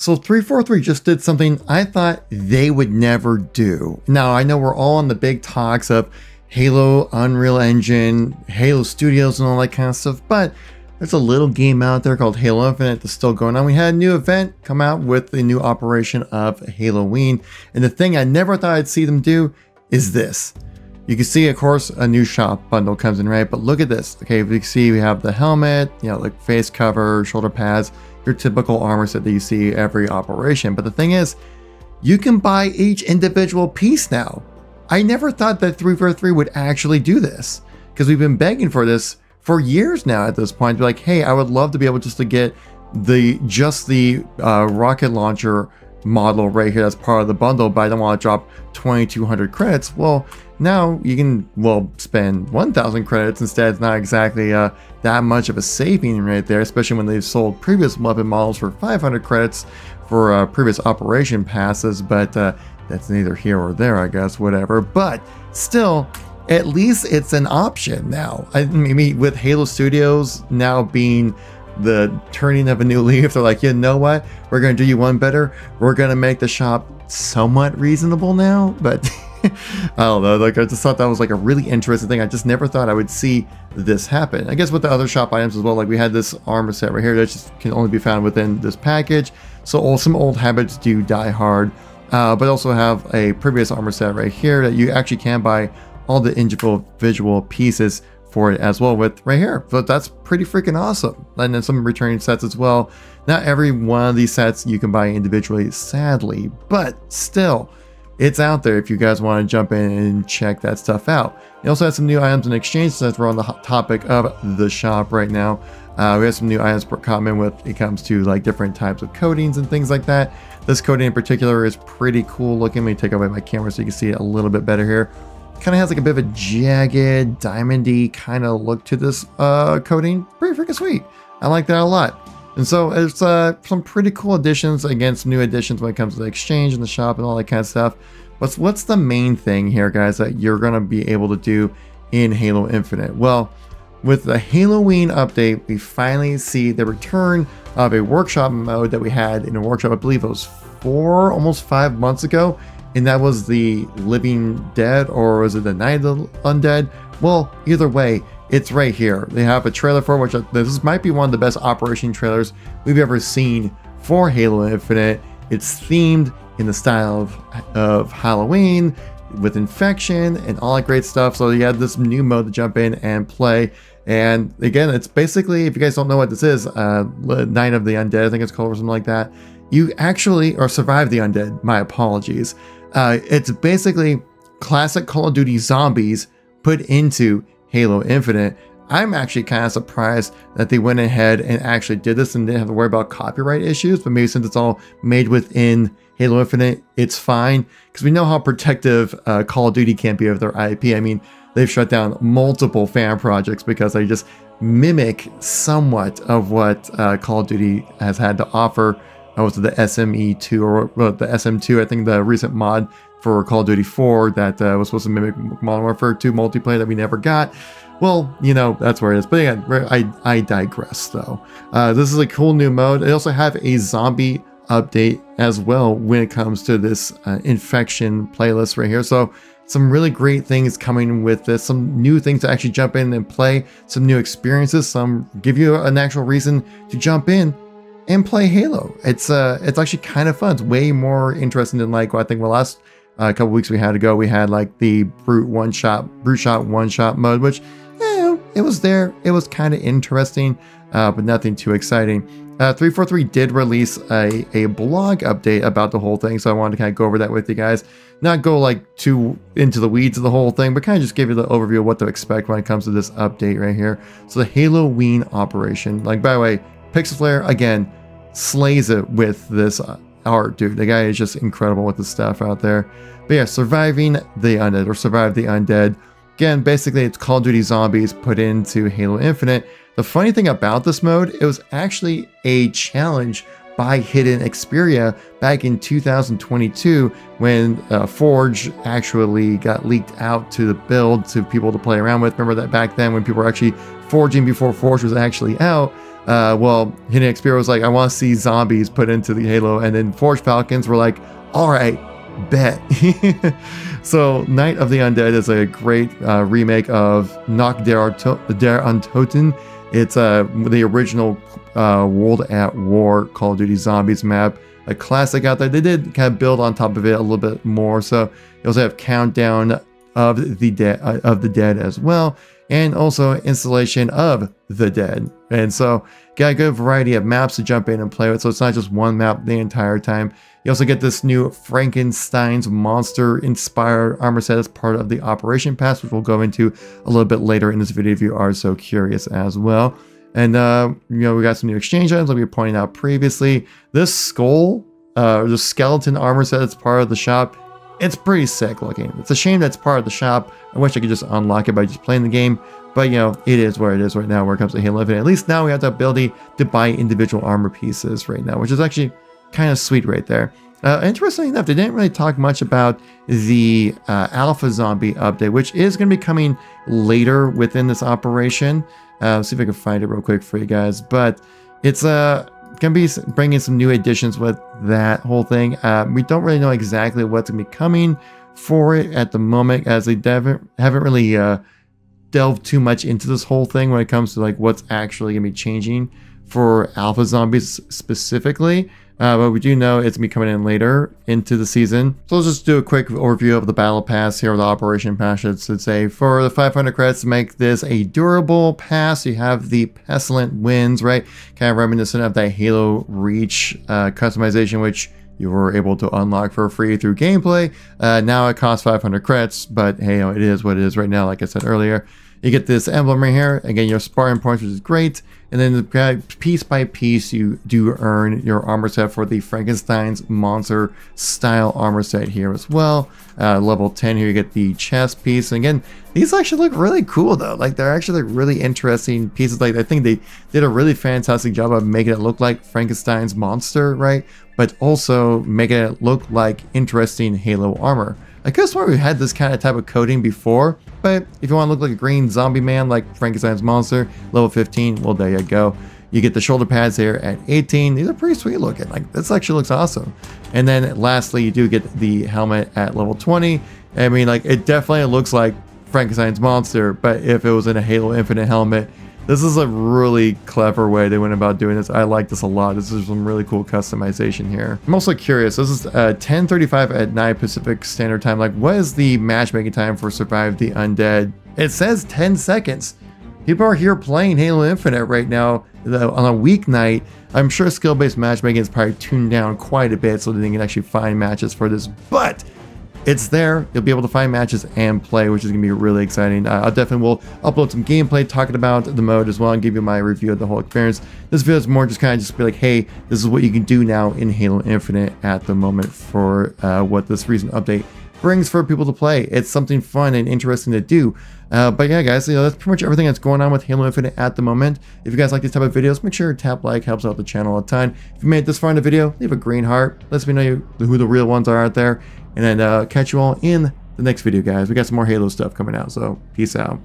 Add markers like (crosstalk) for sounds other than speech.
So 343 just did something I thought they would never do. Now, I know we're all on the big talks of Halo, Unreal Engine, Halo Studios, and all that kind of stuff, but there's a little game out there called Halo Infinite that's still going on. We had a new event come out with the new operation of Halloween, and the thing I never thought I'd see them do is this. You can see, of course, a new shop bundle comes in, right? But look at this. Okay, can see we have the helmet, you know, like face cover, shoulder pads, your typical armor set that you see every operation. But the thing is, you can buy each individual piece now. I never thought that 343 would actually do this because we've been begging for this for years now at this point. Be like, hey, I would love to be able just to get the just the uh, rocket launcher model right here that's part of the bundle, but I don't want to drop 2200 credits. Well, now you can, well, spend 1000 credits instead. It's not exactly uh, that much of a saving right there, especially when they've sold previous weapon models for 500 credits for uh, previous operation passes, but uh, that's neither here or there, I guess, whatever. But still, at least it's an option now. I mean, with Halo Studios now being the turning of a new (laughs) leaf, they're like, you know what? We're going to do you one better. We're going to make the shop somewhat reasonable now, but (laughs) (laughs) I don't know. Like, I just thought that was like a really interesting thing. I just never thought I would see this happen. I guess with the other shop items as well, like we had this armor set right here that just can only be found within this package. So some old habits do die hard, uh, but also have a previous armor set right here that you actually can buy all the individual pieces for it as well with right here. So that's pretty freaking awesome. And then some returning sets as well. Not every one of these sets you can buy individually, sadly, but still, it's out there if you guys want to jump in and check that stuff out. You also have some new items in exchange since we're on the topic of the shop right now. Uh, we have some new items for common with it comes to like different types of coatings and things like that. This coating in particular is pretty cool looking. Let me take away my camera so you can see it a little bit better here. Kind of has like a bit of a jagged, diamondy kind of look to this uh, coating. Pretty freaking sweet. I like that a lot. And so it's uh, some pretty cool additions, against new additions when it comes to the exchange and the shop and all that kind of stuff. What's, what's the main thing here, guys, that you're going to be able to do in Halo Infinite? Well, with the Halloween update, we finally see the return of a workshop mode that we had in a workshop, I believe it was four, almost five months ago and that was the Living Dead or was it the Night of the Undead? Well, either way, it's right here. They have a trailer for which this might be one of the best operation trailers we've ever seen for Halo Infinite. It's themed in the style of, of Halloween with infection and all that great stuff. So you have this new mode to jump in and play. And again, it's basically, if you guys don't know what this is, uh, Night of the Undead, I think it's called or something like that. You actually, or survive the undead, my apologies. Uh, it's basically classic Call of Duty zombies put into Halo Infinite. I'm actually kind of surprised that they went ahead and actually did this and didn't have to worry about copyright issues, but maybe since it's all made within Halo Infinite, it's fine. Because we know how protective uh, Call of Duty can be of their IP. I mean, they've shut down multiple fan projects because they just mimic somewhat of what uh, Call of Duty has had to offer I was the SME2 or the SM2, I think the recent mod for Call of Duty 4 that uh, was supposed to mimic Modern Warfare 2 multiplayer that we never got. Well, you know, that's where it is. But again, I, I digress though. Uh, this is a cool new mode. They also have a zombie update as well when it comes to this uh, infection playlist right here. So some really great things coming with this, some new things to actually jump in and play, some new experiences, some give you an actual reason to jump in and play Halo. It's uh, it's actually kind of fun. It's way more interesting than like what I think the last uh, couple weeks we had to go. We had like the brute one shot, brute shot one shot mode, which it was there. It was kind of interesting, uh, but nothing too exciting. Uh, 343 did release a, a blog update about the whole thing, so I wanted to kind of go over that with you guys. Not go like too into the weeds of the whole thing, but kind of just give you the overview of what to expect when it comes to this update right here. So the Halloween operation, like by the way, Pixel Flare again slays it with this art, dude. The guy is just incredible with the stuff out there. But yeah, surviving the undead or survive the undead. Again, basically it's Call of Duty Zombies put into Halo Infinite. The funny thing about this mode, it was actually a challenge by Hidden Xperia back in 2022 when uh, Forge actually got leaked out to the build to people to play around with. Remember that back then when people were actually forging before Forge was actually out? Uh, well, Hidden Xperia was like, I want to see zombies put into the Halo, and then Forge Falcons were like, all right, bet. (laughs) so Night of the Undead is a great uh, remake of Nacht der, der Untoten. It's uh, the original uh, World at War Call of Duty Zombies map, a classic out there. They did kind of build on top of it a little bit more. So you also have Countdown of the uh, of the dead as well and also installation of the dead. And so got a good variety of maps to jump in and play with. So it's not just one map the entire time. You also get this new Frankenstein's monster inspired armor set as part of the Operation Pass, which we'll go into a little bit later in this video if you are so curious as well. And, uh, you know, we got some new exchange items like we pointing out previously. This skull, uh, the skeleton armor set that's part of the shop it's pretty sick looking. It's a shame that's part of the shop. I wish I could just unlock it by just playing the game. But, you know, it is where it is right now when it comes to Halo Infinite. At least now we have the ability to buy individual armor pieces right now, which is actually kind of sweet right there. Uh, interestingly enough, they didn't really talk much about the uh, Alpha Zombie update, which is going to be coming later within this operation. Uh, see if I can find it real quick for you guys. But it's a to be bringing some new additions with that whole thing. Uh, we don't really know exactly what's to be coming for it at the moment, as they haven't haven't really uh, delved too much into this whole thing when it comes to like what's actually to be changing for Alpha Zombies specifically. Uh, but we do know it's be coming in later into the season. So let's just do a quick overview of the Battle Pass here, the Operation Pass, I should say. For the 500 credits to make this a durable pass, you have the Pestilent Winds, right? Kind of reminiscent of that Halo Reach uh, customization, which you were able to unlock for free through gameplay. Uh, now it costs 500 credits, but hey, it is what it is right now, like I said earlier. You get this emblem right here. Again, your Spartan points, which is great. And then piece by piece, you do earn your armor set for the Frankenstein's monster style armor set here as well. Uh, level 10 here, you get the chest piece. And again, these actually look really cool though. Like they're actually like really interesting pieces. Like I think they did a really fantastic job of making it look like Frankenstein's monster, right? But also making it look like interesting Halo armor. I could have we had this kind of type of coating before, but if you want to look like a green zombie man like Frankenstein's monster, level 15, well there you go. You get the shoulder pads here at 18. These are pretty sweet looking. Like this actually looks awesome. And then lastly, you do get the helmet at level 20. I mean, like it definitely looks like Frankenstein's monster, but if it was in a Halo Infinite helmet, this is a really clever way they went about doing this. I like this a lot. This is some really cool customization here. I'm also curious. This is uh, 10:35 at night Pacific Standard Time. Like, what is the matchmaking time for Survive the Undead? It says 10 seconds. People are here playing Halo Infinite right now on a weeknight. I'm sure skill-based matchmaking is probably tuned down quite a bit so that they can actually find matches for this. But it's there. You'll be able to find matches and play, which is going to be really exciting. Uh, I definitely will upload some gameplay talking about the mode as well and give you my review of the whole experience. This video is more just kind of just be like, hey, this is what you can do now in Halo Infinite at the moment for uh, what this recent update brings for people to play. It's something fun and interesting to do. Uh, but yeah, guys, you know, that's pretty much everything that's going on with Halo Infinite at the moment. If you guys like these type of videos, make sure to tap like, helps out the channel a ton. If you made it this far in the video, leave a green heart. Lets me know you, who the real ones are out there. And then uh, catch you all in the next video, guys. We got some more Halo stuff coming out, so peace out.